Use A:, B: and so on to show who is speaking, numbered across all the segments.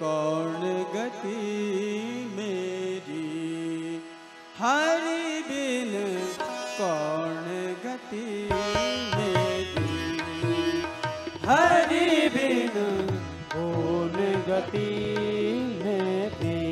A: कौन गति मेरी? हरि बिन कौन गति हरि बिन
B: कौन गति मेरी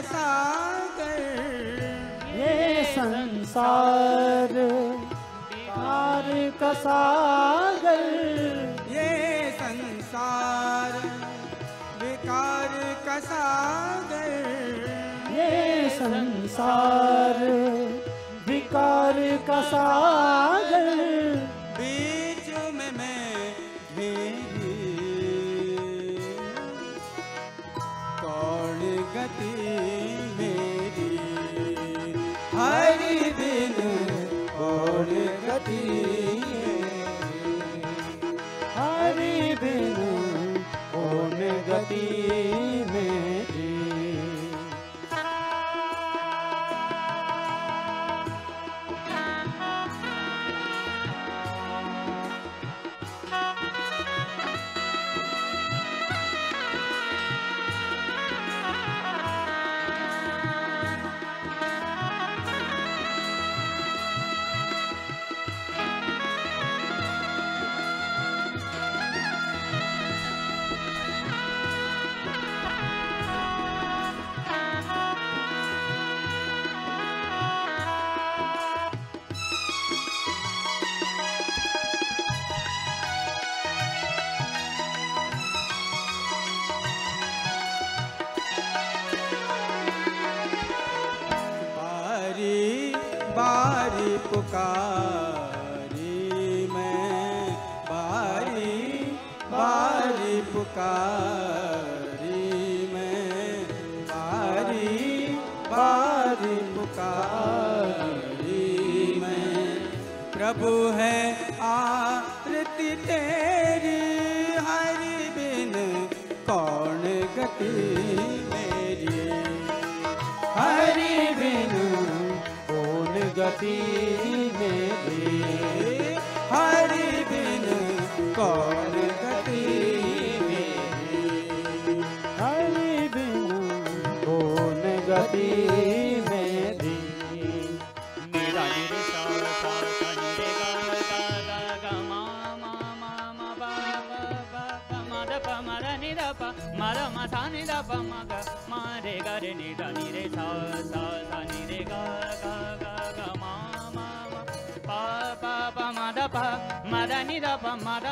A: सागर।
B: ये संसार विकार का सागर।
A: ये संसार विकार का सागर।
B: ये संसार विकार का सागर
A: गति हरि बिनु कौन गति? बारी पुकारी मैं। बारी बारी पुकारी मैं। बारी बारी पुकारी मैं। प्रभु है आरती तेरी।
C: मा द प मा द नि द प मा द मा सा नि द प मा ग गा रे नि द नि रे सा सा सा नि रे गा गा गा पा मा द प मा द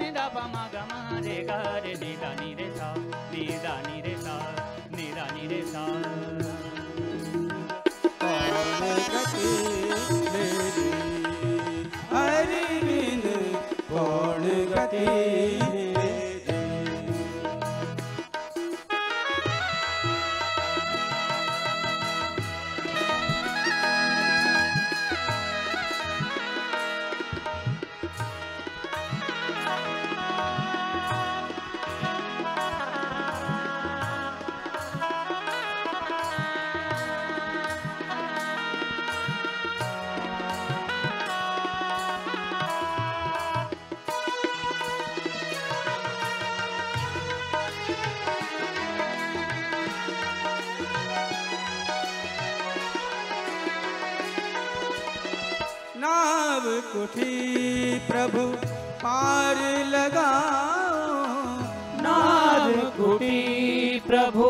C: नि द प मा द मा सा नि द सा नि द नि रे सा नि द नि रे सा
A: कौन गति मेरी हरि बिन कौन गति नाव कुठी प्रभु पार लगाओ।
B: नाद कुटी प्रभु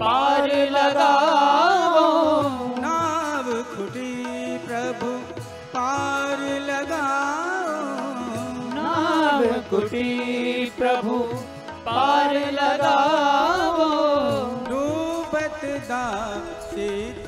B: पार लगाओ।
A: नाव कुठी प्रभु पार लगाओ।
B: नाव कुटी प्रभु पार लगाओ।
A: डूबत दासी तेरी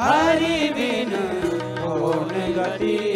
A: हरि
B: बिन गति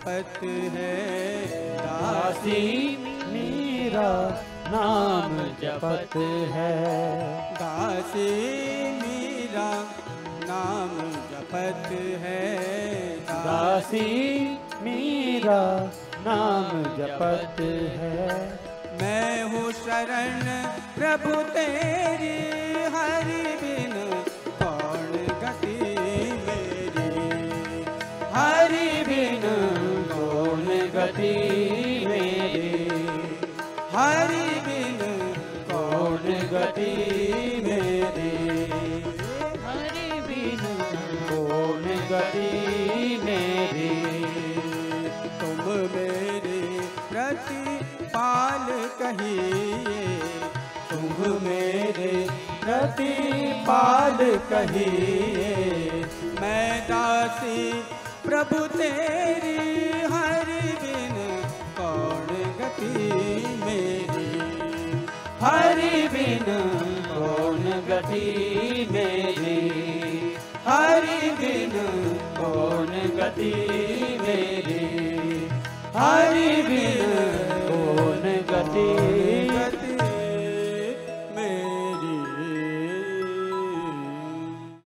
A: जपत है।
B: दासी मेरा नाम जपत है।
A: दासी मेरा नाम जपत है।
B: दासी मेरा नाम जपत है।
A: मैं हूँ शरण प्रभु तेरी हरि पाल कहिए, मैं दासी, प्रभु तेरी हरि बिन कौन गति मेरी? हरि बिन
B: कौन गति मेरी?
A: हरि बिन
B: कौन गति मेरी?
A: हरि बिन
B: कौन गति